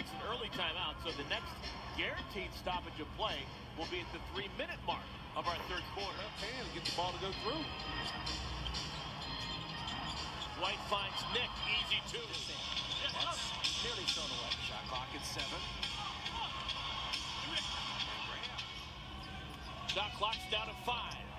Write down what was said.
takes an early timeout, so the next guaranteed stoppage of play will be at the three-minute mark of our third quarter. Left hand get the ball to go through. White finds Nick, easy two. That's nearly thrown away. Shot clock at seven. Shot clock's down to five.